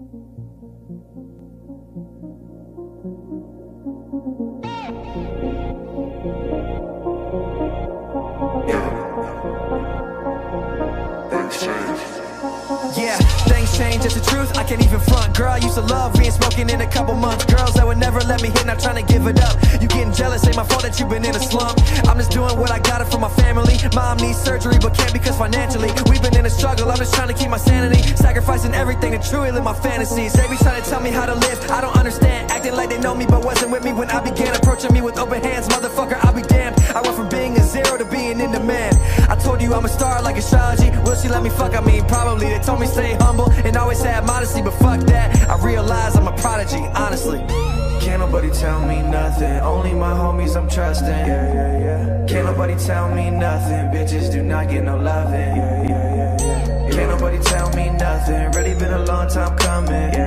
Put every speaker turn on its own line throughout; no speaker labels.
Yeah, things change, it's the truth. I can't even front, girl. I used to love being smoking in a couple months. Girls that would never let me hit, not trying to give it up. You getting jealous, ain't my fault that you've been in a slump. I'm just doing what I got it from my family. Mom needs surgery, but can't because financially we've been in a struggle. I'm just trying to keep my sanity, sacrificing everything to truly live my fantasies. They be trying to tell me how to live, I don't understand. Acting like they know me, but wasn't with me when I began approaching me with open hands. Motherfucker, she let me fuck? I mean, probably. They told me stay humble and always have modesty, but fuck that. I realize I'm a prodigy, honestly.
Can't nobody tell me nothing. Only my homies I'm trusting. Yeah, yeah, yeah. Can't nobody tell me nothing. Bitches do not get no loving. Yeah, yeah, yeah, yeah. Can't nobody tell me nothing. Really been a long time coming.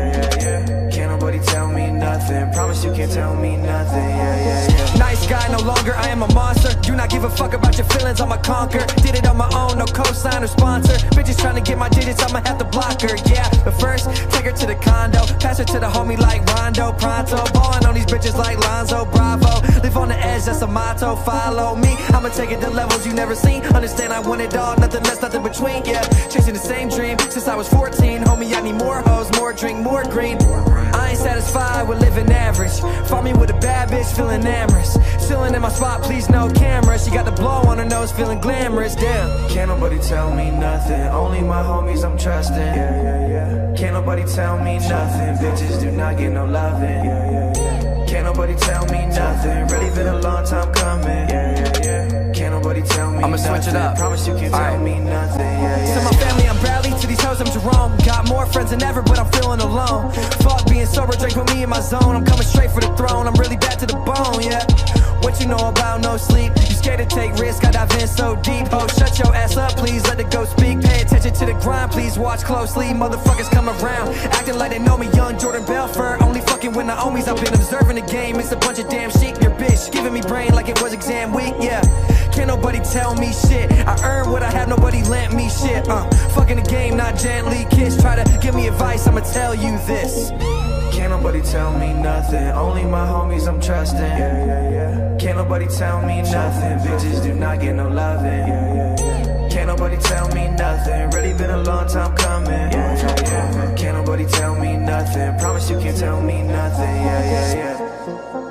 Can't tell me nothing. Yeah, yeah, yeah.
Nice guy, no longer I am a monster. Do not give a fuck about your feelings, I'ma conquer. Did it on my own, no cosign or sponsor. Bitches trying to get my digits, I'ma have to block her. Yeah, but first, take her to the condo. Pass her to the homie like Rondo Pronto. Ballin' on these bitches like Lonzo Bravo. Live on the edge, that's a motto. Follow me, I'ma take it to levels you never seen. Understand I want it all, nothing less, nothing between. Yeah, chasing the same dream since I was 14. Homie, I need more hoes, more drink, more green. Satisfied with living average. Find me with a bad bitch feeling amorous. Chilling in my spot, please no camera. She got the blow on her nose, feeling glamorous. Damn.
Can't nobody tell me nothing. Only my homies I'm trusting. Yeah, yeah, yeah. Can't nobody tell me nothing. Bitches do not get no loving. Yeah, yeah, yeah. Can't nobody tell me nothing. Really been a long time coming. Yeah, yeah, yeah. Can't nobody tell me
I'ma
nothing.
switch it up.
Promise you can't tell
Alright.
me nothing. Yeah, yeah.
To my family, I'm Bradley. To these hoes, I'm Jerome. Friends than ever, but I'm feeling alone. Fuck being sober, drink with me in my zone. I'm coming straight for the throne. I'm really bad to the bone, yeah. What you know about no sleep? Scared to take risks? I dive in so deep. Oh, shut your ass up, please. Let the ghost speak. Pay attention to the grind, please. Watch closely. Motherfuckers come around, acting like they know me. Young Jordan Belfort, only fucking with homies. I've been observing the game. It's a bunch of damn shit. Your bitch giving me brain like it was exam week, yeah. Can't nobody tell me shit. I earned what I have, nobody lent me shit. Uh, fucking the game, not gently kiss. Try to give me advice, I'ma tell you this.
Can't nobody tell me nothing. Only my homies I'm trusting. Yeah, yeah, yeah. Can't nobody tell me nothing. Bitches do not get no loving. Yeah, yeah, yeah. Can't nobody tell me nothing. Really been a long time coming. Can't nobody tell me nothing. Promise you can't tell me nothing. Yeah, yeah, yeah.